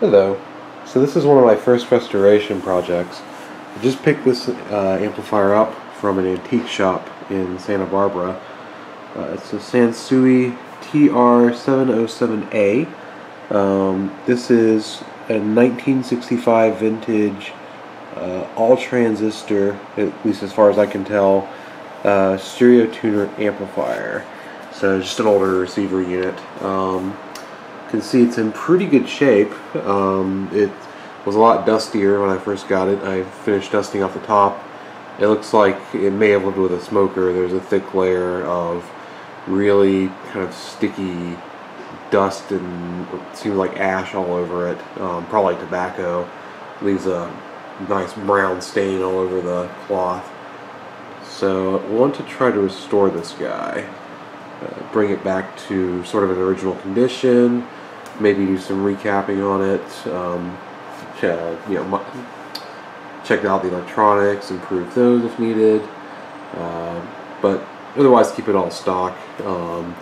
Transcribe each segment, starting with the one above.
Hello. So this is one of my first restoration projects. I just picked this uh, amplifier up from an antique shop in Santa Barbara. Uh, it's a Sansui TR707A. Um, this is a 1965 vintage uh, all transistor, at least as far as I can tell, uh, stereo tuner amplifier. So just an older receiver unit. Um, can see it's in pretty good shape. Um, it was a lot dustier when I first got it. I finished dusting off the top. It looks like it may have lived with a smoker. There's a thick layer of really kind of sticky dust and seems like ash all over it. Um, probably tobacco. Leaves a nice brown stain all over the cloth. So I want to try to restore this guy. Uh, bring it back to sort of an original condition. Maybe do some recapping on it. Um, you know, check out the electronics, improve those if needed. Uh, but otherwise, keep it all stock um,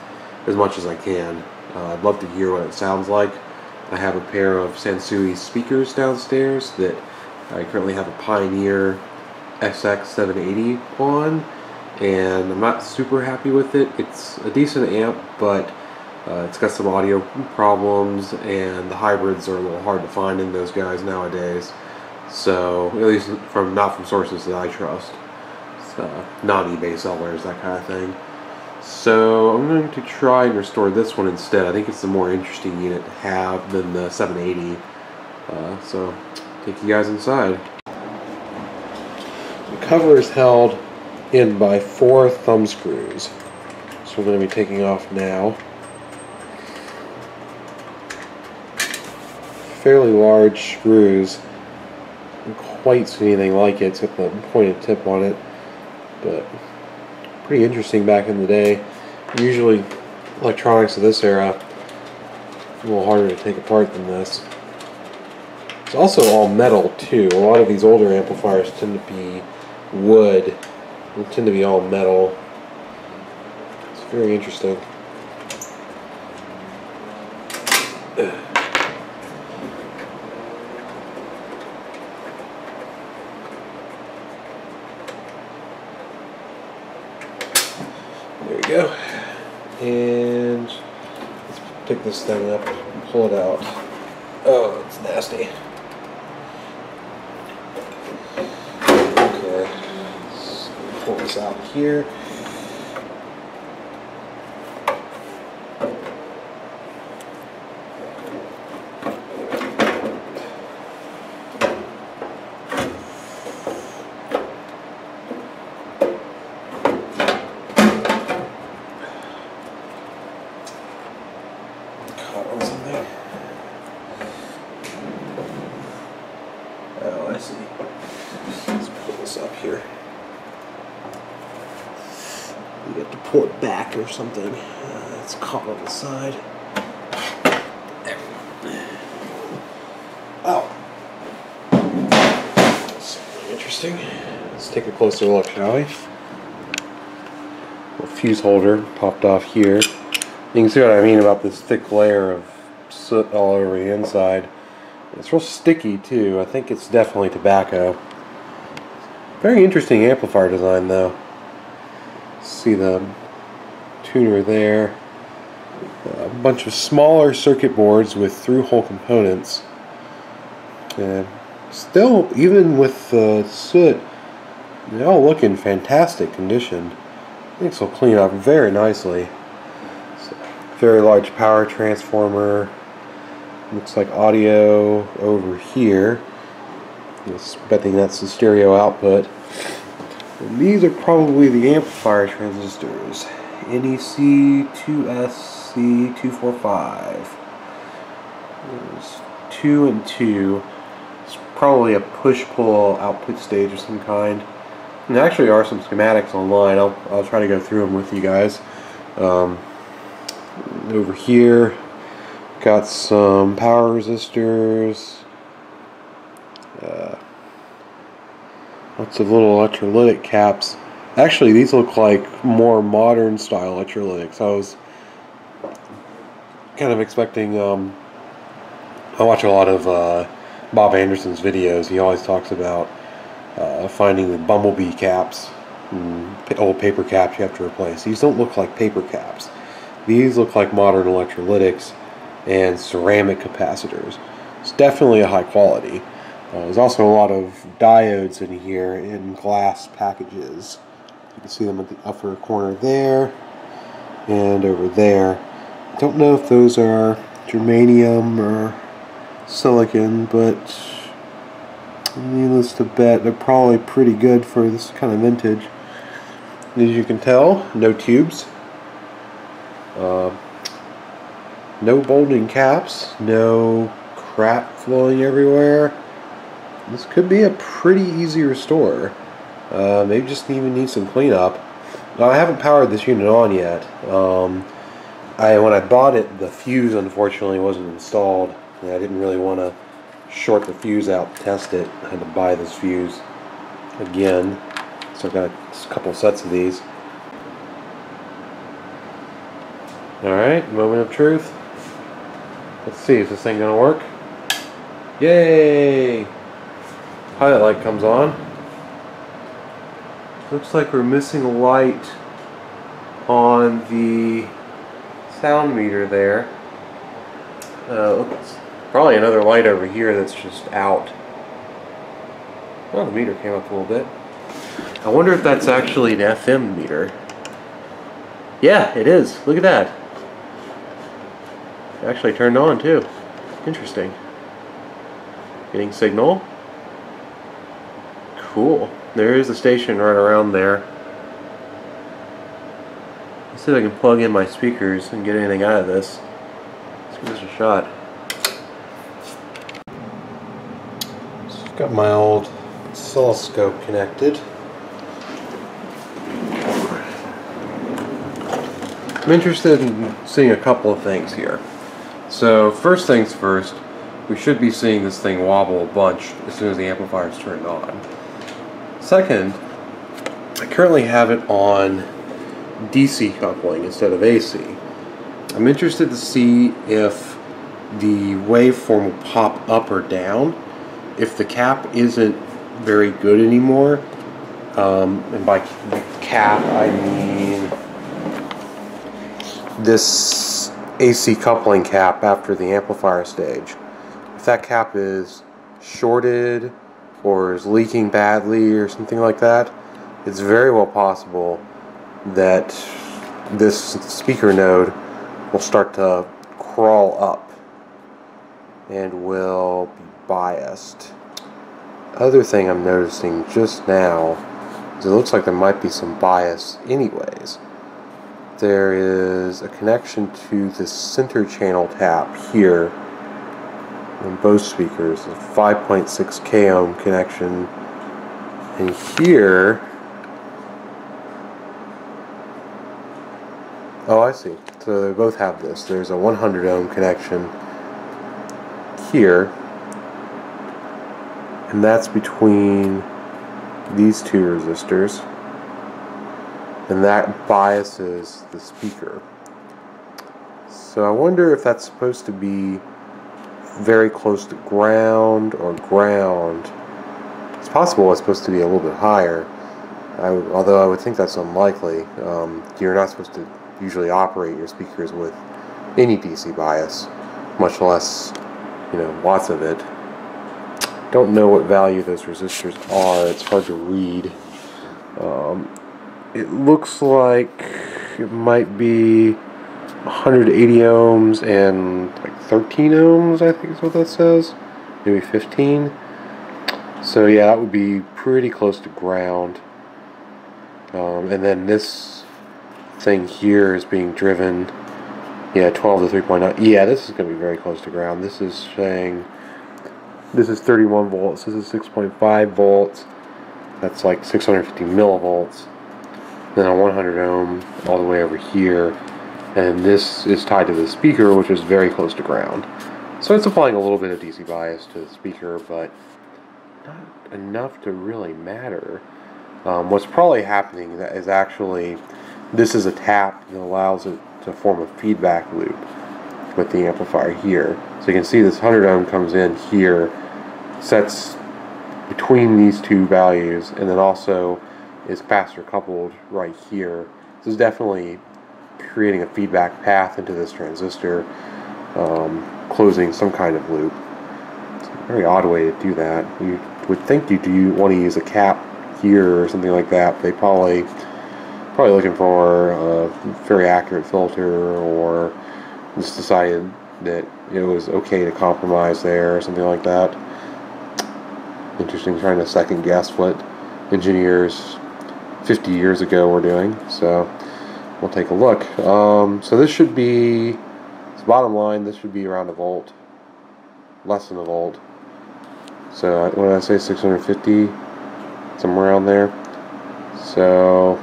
as much as I can. Uh, I'd love to hear what it sounds like. I have a pair of Sansui speakers downstairs that I currently have a Pioneer SX780 on, and I'm not super happy with it. It's a decent amp, but uh, it's got some audio problems, and the hybrids are a little hard to find in those guys nowadays. So, at least from not from sources that I trust, uh, non-eBay sellers, that kind of thing. So I'm going to try and restore this one instead. I think it's the more interesting unit to have than the 780. Uh, so take you guys inside. The cover is held in by four thumb screws. So we're going to be taking off now. Fairly large screws. Don't quite see anything like it. It's the pointed tip on it. But pretty interesting back in the day. Usually electronics of this era a little harder to take apart than this. It's also all metal too. A lot of these older amplifiers tend to be wood. They tend to be all metal. It's very interesting. There we go. And let's pick this thing up and pull it out. Oh, it's nasty. Okay. Let's pull this out here. Caught on something. Oh, I see. Let's pull this up here. You got to pull or something. Uh, it's caught on the side. There. we go. Oh. Something interesting. Let's take a closer look, shall we? A fuse holder popped off here. You can see what I mean about this thick layer of soot all over the inside. It's real sticky too. I think it's definitely tobacco. Very interesting amplifier design though. See the tuner there. A bunch of smaller circuit boards with through-hole components. And still, even with the soot, they all look in fantastic condition. This will clean up very nicely. Very large power transformer. Looks like audio over here. I think that's the stereo output. And these are probably the amplifier transistors. NEC 2SC245. There's two and two. It's probably a push-pull output stage of some kind. And there actually are some schematics online. I'll, I'll try to go through them with you guys. Um, over here, got some power resistors. Uh, lots of little electrolytic caps. Actually, these look like more modern style electrolytics. I was kind of expecting um, I watch a lot of uh, Bob Anderson's videos. He always talks about uh, finding the bumblebee caps, old paper caps you have to replace. These don't look like paper caps. These look like modern electrolytics and ceramic capacitors. It's definitely a high quality. Uh, there's also a lot of diodes in here in glass packages. Can see them at the upper corner there and over there. I don't know if those are germanium or silicon, but needless to bet, they're probably pretty good for this kind of vintage. As you can tell, no tubes. Uh, no bulging caps, no crap flowing everywhere. This could be a pretty easy restore. Uh, maybe just even need some cleanup. Now, I haven't powered this unit on yet. Um, I when I bought it, the fuse unfortunately wasn't installed. And I didn't really want to short the fuse out test it. I had to buy this fuse again. So I've got a couple sets of these. Alright, moment of truth. Let's see, is this thing gonna work? Yay! Pilot light comes on. Looks like we're missing a light on the sound meter there. Uh, probably another light over here that's just out. Oh, the meter came up a little bit. I wonder if that's actually an FM meter. Yeah, it is. Look at that. It actually turned on too. Interesting. Getting signal. Cool. There is a station right around there. Let's see if I can plug in my speakers and get anything out of this. Let's give this a shot. So I've got my old oscilloscope connected. I'm interested in seeing a couple of things here. So first things first, we should be seeing this thing wobble a bunch as soon as the amplifier is turned on. Second, I currently have it on DC coupling instead of AC. I'm interested to see if the waveform will pop up or down. If the cap isn't very good anymore, um, and by cap I mean this AC coupling cap after the amplifier stage. If that cap is shorted or is leaking badly or something like that, it's very well possible that this speaker node will start to crawl up and will be biased. Other thing I'm noticing just now is it looks like there might be some bias anyways. There is a connection to the center channel tap here on both speakers, a 5.6 k ohm connection. And here, oh I see, so they both have this. There's a 100 ohm connection here, and that's between these two resistors, and that biases the speaker. So I wonder if that's supposed to be very close to ground or ground. It's possible it's supposed to be a little bit higher, I, although I would think that's unlikely. Um, you're not supposed to usually operate your speakers with any DC bias, much less, you know, lots of it. Don't know what value those resistors are. It's hard to read. Um, it looks like it might be 180 ohms and like 13 ohms, I think is what that says. Maybe 15. So yeah, that would be pretty close to ground. Um, and then this thing here is being driven, yeah, 12 to 3.9. Yeah, this is going to be very close to ground. This is saying, this is 31 volts, this is 6.5 volts. That's like 650 millivolts. Then a 100 ohm all the way over here and this is tied to the speaker which is very close to ground. So it's applying a little bit of DC bias to the speaker but not enough to really matter. Um, what's probably happening is actually this is a tap that allows it to form a feedback loop with the amplifier here. So you can see this 100 ohm comes in here, sets between these two values, and then also is capacitor coupled right here. This is definitely creating a feedback path into this transistor, um, closing some kind of loop. It's a very odd way to do that. You would think you do want to use a cap here or something like that. They probably probably looking for a very accurate filter or just decided that it was okay to compromise there or something like that. Interesting trying to second guess what engineers 50 years ago were doing. So we'll take a look. Um, so this should be, bottom line, this should be around a volt, less than a volt. So did I say, 650, somewhere around there. So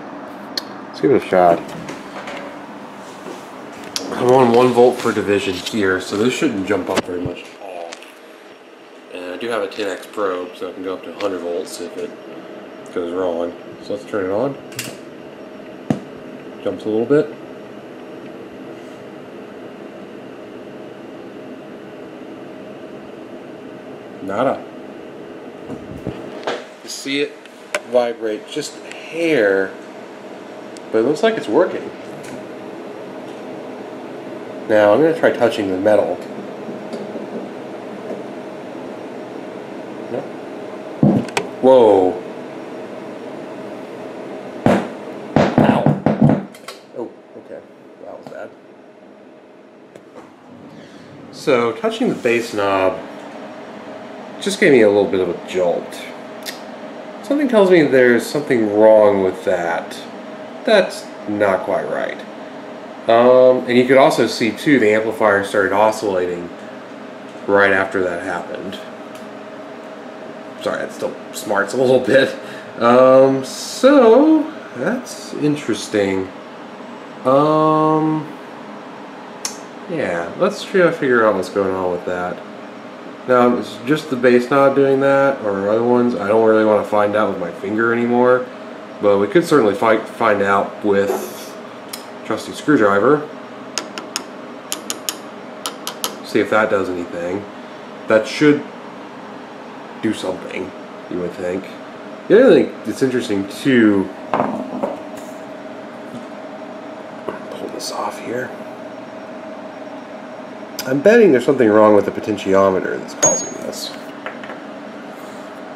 let's give it a shot. I'm on one volt per division here, so this shouldn't jump up very much at all. And I do have a 10x probe, so I can go up to 100 volts if it goes wrong. So let's turn it on. Jumps a little bit. Nada. You see it vibrate just a hair, but it looks like it's working. Now I'm going to try touching the metal. No? Whoa. So touching the bass knob just gave me a little bit of a jolt. Something tells me there's something wrong with that. That's not quite right. Um, and you could also see too the amplifier started oscillating right after that happened. Sorry, that still smarts a little bit. Um, so that's interesting. Um, yeah, let's try to figure out what's going on with that. Now, it's just the bass knob doing that, or other ones, I don't really want to find out with my finger anymore. But we could certainly fight, find out with trusty screwdriver. See if that does anything. That should do something, you would think. The other thing that's interesting too, pull this off here. I'm betting there's something wrong with the potentiometer that's causing this.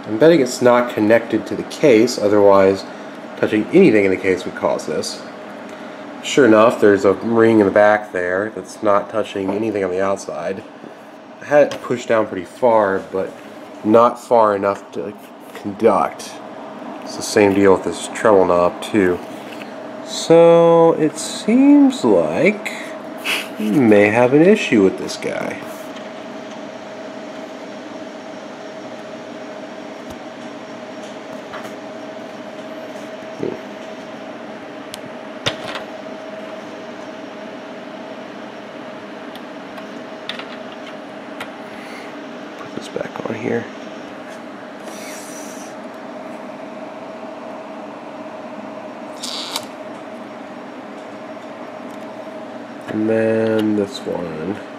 I'm betting it's not connected to the case, otherwise touching anything in the case would cause this. Sure enough, there's a ring in the back there that's not touching anything on the outside. I had it pushed down pretty far, but not far enough to conduct. It's the same deal with this treble knob too. So it seems like we may have an issue with this guy. this back on here. And then this one.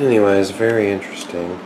Anyways, very interesting.